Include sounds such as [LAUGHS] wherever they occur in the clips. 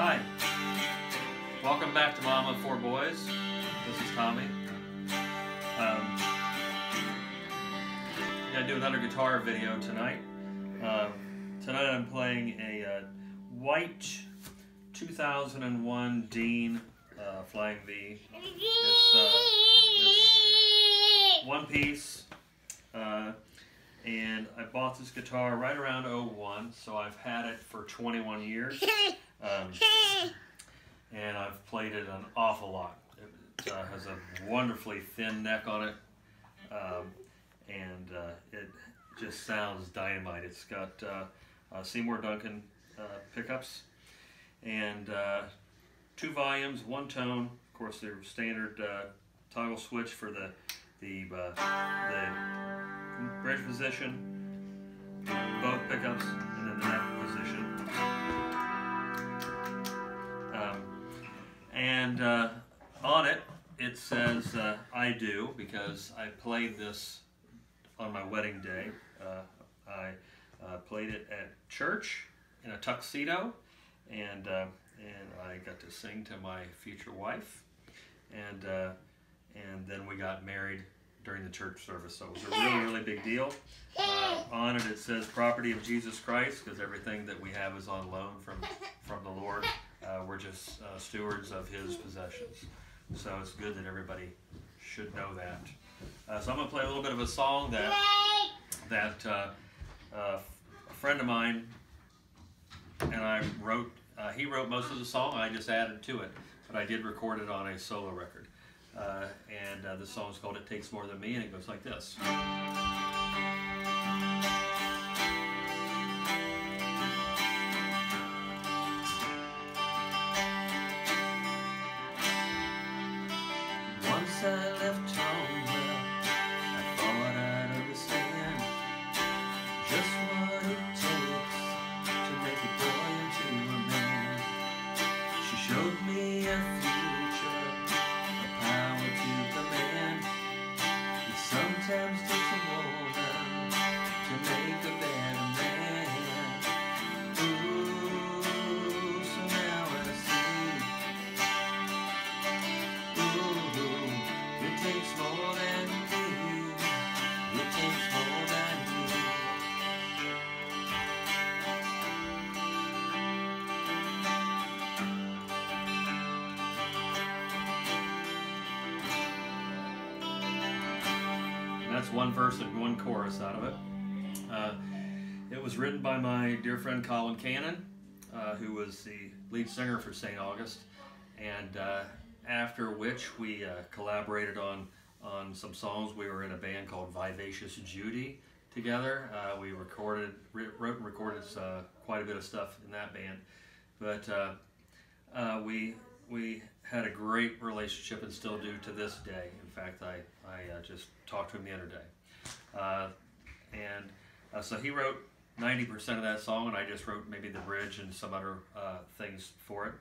Hi. Welcome back to Mom of Four Boys. This is Tommy. Um, gonna do another guitar video tonight. Uh, tonight I'm playing a uh, white 2001 Dean uh, Flying V. It's, uh, it's one piece. And I bought this guitar right around 01, so I've had it for 21 years. [LAUGHS] Um, and I've played it an awful lot. It uh, has a wonderfully thin neck on it, um, and uh, it just sounds dynamite. It's got uh, uh Seymour Duncan uh, pickups and uh, two volumes, one tone. Of course, their standard toggle switch for the the the bridge position, both pickups, and then the neck position. Um, and uh, on it, it says uh, I do because I played this on my wedding day. Uh, I uh, played it at church in a tuxedo, and uh, and I got to sing to my future wife, and uh, and then we got married during the church service. So it was a really, really big deal. Uh, on it, it says property of Jesus Christ because everything that we have is on loan from, [LAUGHS] from the Lord. Uh, we're just uh, stewards of his possessions. So it's good that everybody should know that. Uh, so I'm going to play a little bit of a song that, that uh, uh, a friend of mine and I wrote. he wrote most of the song. I just added to it. But I did record it on a solo record. Uh, and uh, the song's called It Takes More Than Me, and it goes like this. Sometimes one verse and one chorus out of it. Uh, it was written by my dear friend Colin Cannon, uh, who was the lead singer for St. August, and uh, after which we uh, collaborated on on some songs. We were in a band called Vivacious Judy together. Uh, we recorded, wrote and recorded uh, quite a bit of stuff in that band, but we we had a great relationship and still do to this day. In fact, I, I uh, just talked to him the other day. Uh, and uh, so he wrote 90% of that song, and I just wrote maybe the bridge and some other uh, things for it.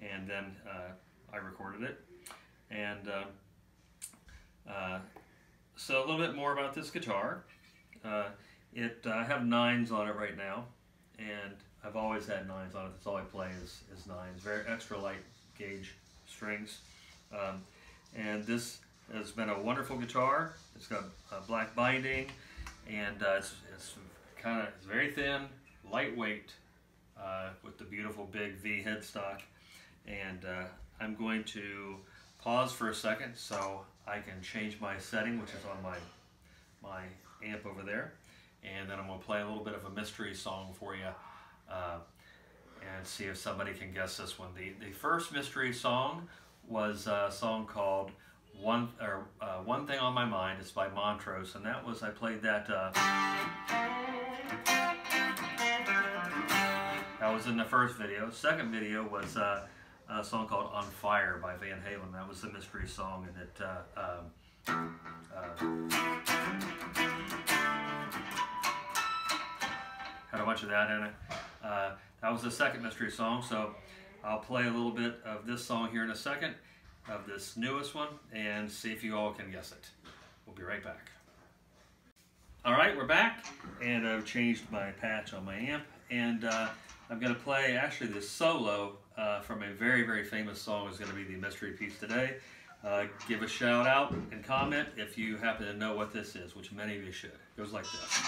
And then uh, I recorded it. And uh, so a little bit more about this guitar. it I have nines on it right now, and I've always had nines on it. That's all I play is, is nines. Very extra light gauge strings. Um, and this has been a wonderful guitar. It's got a black binding and uh, it's, it's kind of it's very thin, lightweight uh, with the beautiful big V headstock. And uh, I'm going to pause for a second so I can change my setting, which is on my, my amp over there. And then I'm to play a little bit of a mystery song for you and see if somebody can guess this one. The, the first mystery song was a song called One or uh, One Thing on My Mind. It's by Montrose, and that was I played that. Uh, that was in the first video. Second video was uh, a song called On Fire by Van Halen. That was the mystery song, and it. Uh, um, uh, had a bunch of that in it. Uh, that was the second mystery song, so I'll play a little bit of this song here in a second, of this newest one, and see if you all can guess it. We'll be right back. All right, we're back, and I've changed my patch on my amp, and uh, I'm going to play actually the solo uh, from a very, very famous song is going to be the mystery piece today. Uh, give a shout out and comment if you happen to know what this is, which many of you should. It goes like this.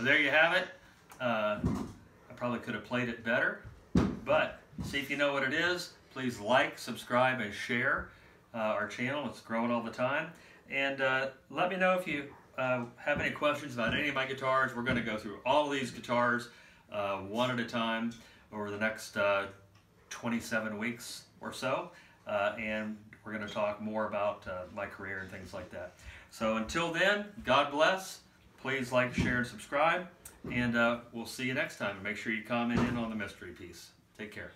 So there you have it. Uh, I probably could have played it better, but see if you know what it is. Please like, subscribe, and share uh, our channel. It's growing all the time. And uh, let me know if you uh, have any questions about any of my guitars. We're going to go through all of these guitars uh, one at a time over the next uh, 27 weeks or so. and we're going to talk more about my career and things like that. So until then, God bless. Please like, share, and subscribe. And uh, we'll see you next time. And make sure you comment in on the mystery piece. Take care.